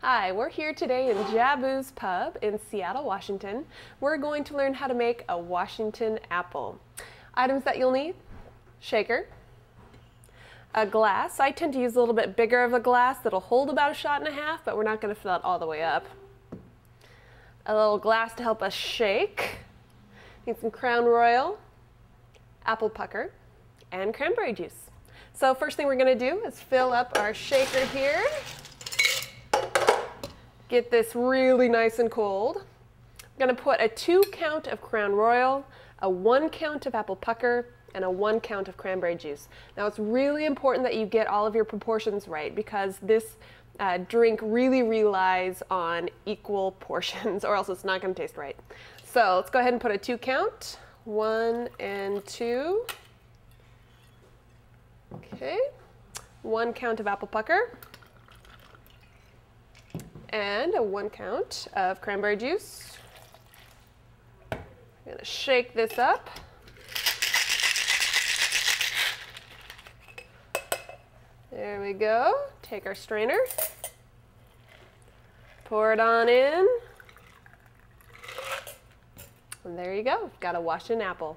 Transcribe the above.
Hi, we're here today in Jabboo's Pub in Seattle, Washington. We're going to learn how to make a Washington apple. Items that you'll need, shaker, a glass. I tend to use a little bit bigger of a glass that'll hold about a shot and a half, but we're not going to fill it all the way up. A little glass to help us shake. Need some Crown Royal, apple pucker, and cranberry juice. So first thing we're going to do is fill up our shaker here. Get this really nice and cold. I'm to put a two count of Crown Royal, a one count of apple pucker, and a one count of cranberry juice. Now it's really important that you get all of your proportions right because this uh, drink really relies on equal portions or else it's not to taste right. So let's go ahead and put a two count, one and two. Okay, one count of apple pucker and a one count of cranberry juice. I'm gonna shake this up. There we go. Take our strainer, pour it on in. And there you go, got a Washington apple.